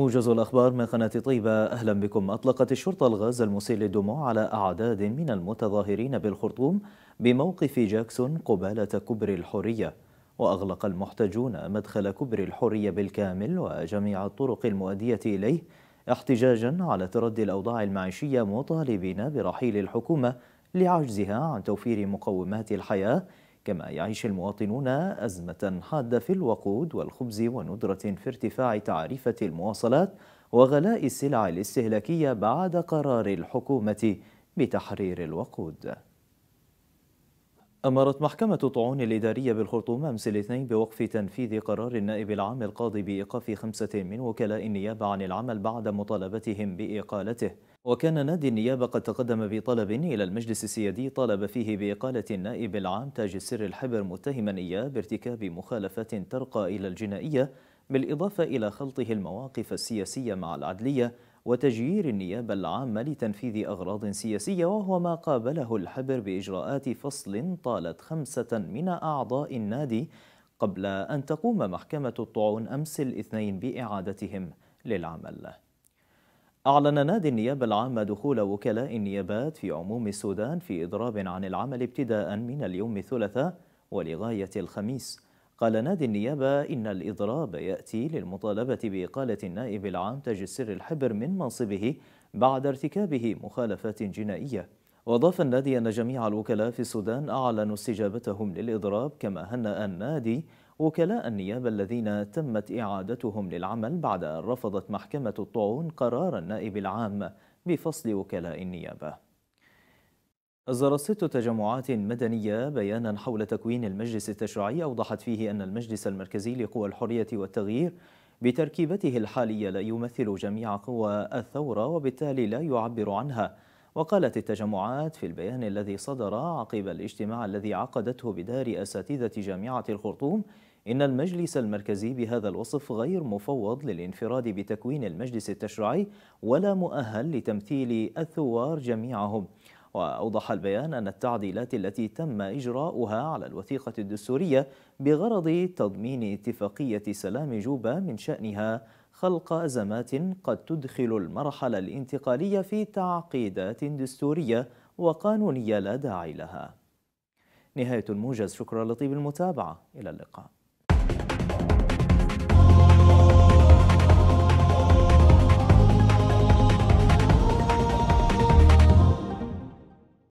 موجز الأخبار من قناة طيبة أهلا بكم. أطلقت الشرطة الغاز المسيل للدموع على أعداد من المتظاهرين بالخرطوم بموقف جاكسون قبالة كبر الحرية وأغلق المحتجون مدخل كبر الحرية بالكامل وجميع الطرق المؤدية إليه احتجاجا على تردي الأوضاع المعيشية مطالبين برحيل الحكومة لعجزها عن توفير مقومات الحياة كما يعيش المواطنون أزمة حادة في الوقود والخبز وندرة في ارتفاع تعرفة المواصلات وغلاء السلع الاستهلاكية بعد قرار الحكومة بتحرير الوقود. أمرت محكمة الطعون الإدارية بالخرطوم أمس الاثنين بوقف تنفيذ قرار النائب العام القاضي بإيقاف خمسة من وكلاء النيابة عن العمل بعد مطالبتهم بإقالته. وكان نادي النيابة قد تقدم بطلب إلى المجلس السيادي طالب فيه بإقالة النائب العام تاج السر الحبر متهما إياه بارتكاب مخالفة ترقى إلى الجنائية بالإضافة إلى خلطه المواقف السياسية مع العدلية وتجيير النيابة العامة لتنفيذ أغراض سياسية وهو ما قابله الحبر بإجراءات فصل طالت خمسة من أعضاء النادي قبل أن تقوم محكمة الطعون أمس الاثنين بإعادتهم للعمل. أعلن نادي النيابة العامة دخول وكلاء النيابات في عموم السودان في إضراب عن العمل ابتداء من اليوم الثلاثاء ولغاية الخميس. قال نادي النيابة إن الإضراب يأتي للمطالبة بإقالة النائب العام تاج السر الحبر من منصبه بعد ارتكابه مخالفات جنائية. وأضاف النادي أن جميع الوكلاء في السودان أعلنوا استجابتهم للإضراب كما هنأ النادي وكلاء النيابة الذين تمت إعادتهم للعمل بعد أن رفضت محكمة الطعون قرار النائب العام بفصل وكلاء النيابة. أصدرت ست تجمعات مدنية بيانا حول تكوين المجلس التشريعي أوضحت فيه أن المجلس المركزي لقوى الحرية والتغيير بتركيبته الحالية لا يمثل جميع قوى الثورة وبالتالي لا يعبر عنها. وقالت التجمعات في البيان الذي صدر عقب الاجتماع الذي عقدته بدار أساتذة جامعة الخرطوم إن المجلس المركزي بهذا الوصف غير مفوض للانفراد بتكوين المجلس التشريعي ولا مؤهل لتمثيل الثوار جميعهم. وأوضح البيان أن التعديلات التي تم إجراؤها على الوثيقة الدستورية بغرض تضمين اتفاقية سلام جوبا من شأنها خلق أزمات قد تدخل المرحلة الانتقالية في تعقيدات دستورية وقانونية لا داعي لها. نهاية الموجز شكرا لطيب المتابعة. إلى اللقاء.